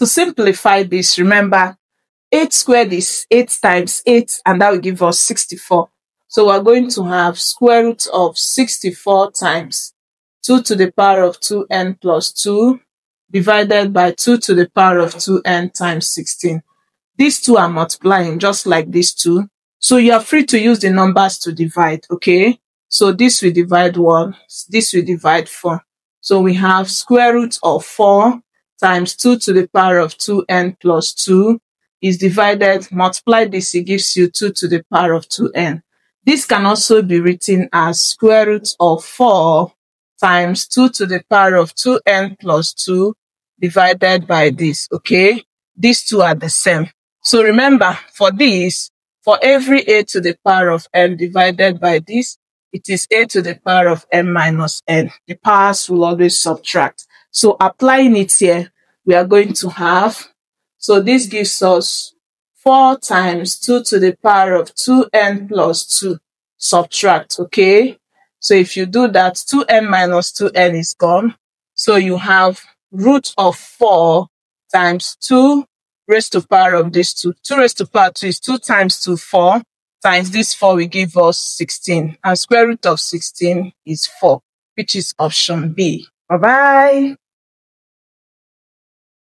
To simplify this, remember 8 squared is 8 times 8 and that will give us 64. So we're going to have square root of 64 times 2 to the power of 2n plus 2 divided by 2 to the power of 2n times 16. These two are multiplying just like these two. So you are free to use the numbers to divide, okay? So this will divide 1, this will divide 4. So we have square root of 4 times 2 to the power of 2n plus 2 is divided, multiply this, it gives you 2 to the power of 2n. This can also be written as square root of 4 times 2 to the power of 2n plus 2 divided by this, okay? These two are the same. So remember, for this, for every a to the power of n divided by this, it is a to the power of n minus n. The powers will always subtract. So applying it here, we are going to have, so this gives us 4 times 2 to the power of 2n plus 2. Subtract, okay? So if you do that, 2n minus 2n is gone. So you have root of 4 times 2 raised to power of this 2. 2 raised to power 2 is 2 times 2, 4 times this 4 will give us 16. And square root of 16 is 4, which is option B. Bye-bye.